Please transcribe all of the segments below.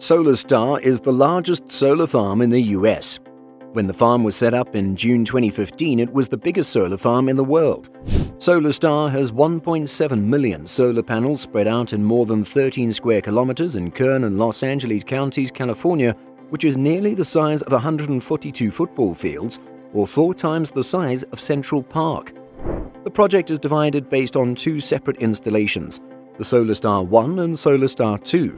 Solar Star is the largest solar farm in the US. When the farm was set up in June 2015, it was the biggest solar farm in the world. Solar Star has 1.7 million solar panels spread out in more than 13 square kilometers in Kern and Los Angeles counties, California, which is nearly the size of 142 football fields or four times the size of Central Park. The project is divided based on two separate installations, the Solar Star 1 and Solar Star 2.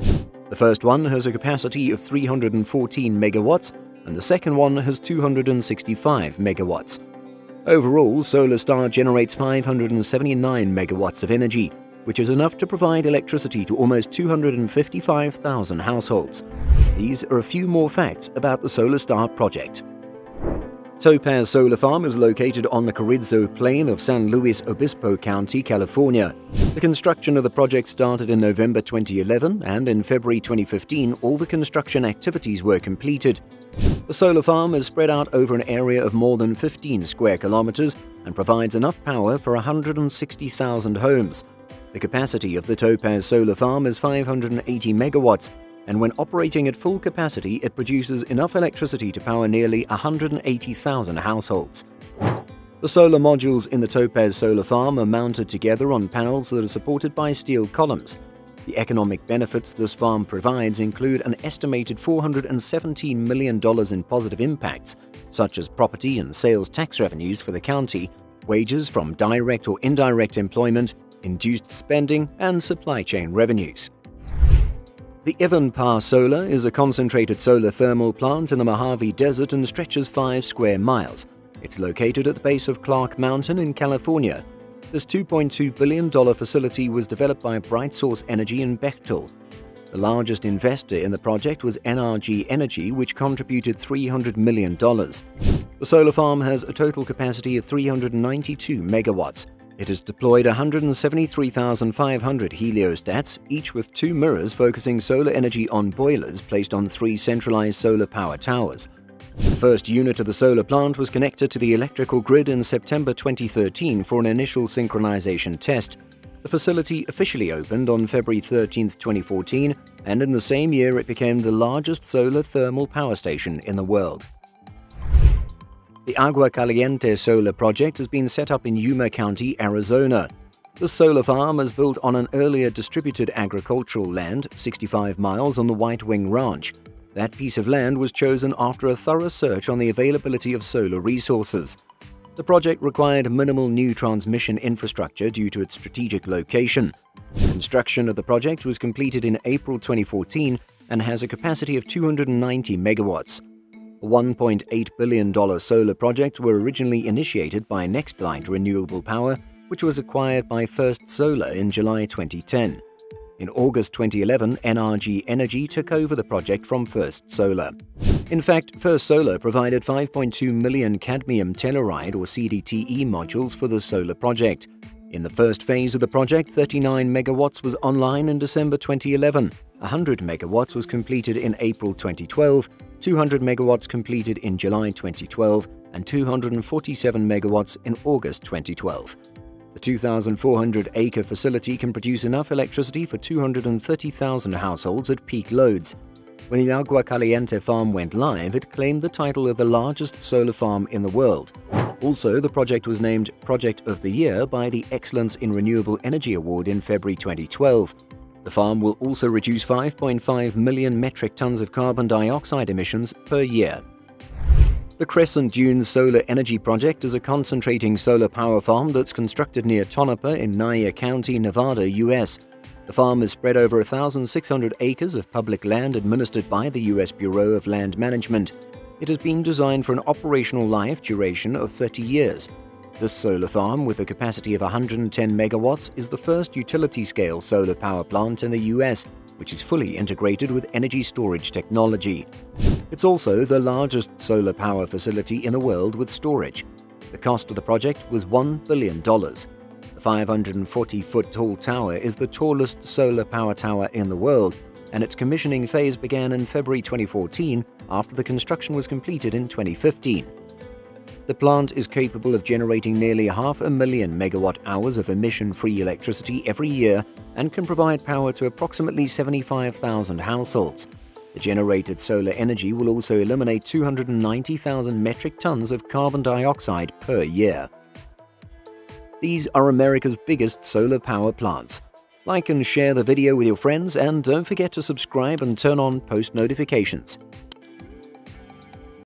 The first one has a capacity of 314 megawatts and the second one has 265 megawatts. Overall, Solar Star generates 579 megawatts of energy, which is enough to provide electricity to almost 255,000 households. These are a few more facts about the Solar Star project. Topaz Solar Farm is located on the Carrizo Plain of San Luis Obispo County, California. The construction of the project started in November 2011 and in February 2015 all the construction activities were completed. The solar farm is spread out over an area of more than 15 square kilometers and provides enough power for 160,000 homes. The capacity of the Topaz Solar Farm is 580 megawatts and when operating at full capacity, it produces enough electricity to power nearly 180,000 households. The solar modules in the Topaz solar farm are mounted together on panels that are supported by steel columns. The economic benefits this farm provides include an estimated $417 million in positive impacts, such as property and sales tax revenues for the county, wages from direct or indirect employment, induced spending, and supply chain revenues. The Ivanpah Solar is a concentrated solar thermal plant in the Mojave Desert and stretches 5 square miles. It's located at the base of Clark Mountain in California. This $2.2 billion facility was developed by BrightSource Energy and Bechtel. The largest investor in the project was NRG Energy, which contributed $300 million. The solar farm has a total capacity of 392 megawatts it has deployed 173,500 heliostats, each with two mirrors focusing solar energy on boilers placed on three centralized solar power towers. The first unit of the solar plant was connected to the electrical grid in September 2013 for an initial synchronization test. The facility officially opened on February 13, 2014, and in the same year it became the largest solar thermal power station in the world. The Agua Caliente solar project has been set up in Yuma County, Arizona. The solar farm is built on an earlier distributed agricultural land 65 miles on the White Wing Ranch. That piece of land was chosen after a thorough search on the availability of solar resources. The project required minimal new transmission infrastructure due to its strategic location. Construction of the project was completed in April 2014 and has a capacity of 290 megawatts. $1.8 billion solar projects were originally initiated by Nextlight Renewable Power, which was acquired by First Solar in July 2010. In August 2011, NRG Energy took over the project from First Solar. In fact, First Solar provided 5.2 million cadmium telluride or CDTE modules for the solar project. In the first phase of the project, 39 megawatts was online in December 2011, 100 megawatts was completed in April 2012, 200 megawatts completed in July 2012 and 247 megawatts in August 2012. The 2,400-acre facility can produce enough electricity for 230,000 households at peak loads. When the Agua Caliente farm went live, it claimed the title of the largest solar farm in the world. Also, the project was named Project of the Year by the Excellence in Renewable Energy Award in February 2012. The farm will also reduce 5.5 million metric tons of carbon dioxide emissions per year. The Crescent Dunes Solar Energy Project is a concentrating solar power farm that's constructed near Tonopah in Nye County, Nevada, U.S. The farm is spread over 1,600 acres of public land administered by the U.S. Bureau of Land Management. It has been designed for an operational life duration of 30 years this solar farm, with a capacity of 110 megawatts, is the first utility-scale solar power plant in the US, which is fully integrated with energy storage technology. It's also the largest solar power facility in the world with storage. The cost of the project was $1 billion. The 540-foot tall tower is the tallest solar power tower in the world, and its commissioning phase began in February 2014 after the construction was completed in 2015. The plant is capable of generating nearly half a million megawatt hours of emission-free electricity every year and can provide power to approximately 75,000 households. The generated solar energy will also eliminate 290,000 metric tons of carbon dioxide per year. These are America's biggest solar power plants. Like and share the video with your friends and don't forget to subscribe and turn on post notifications.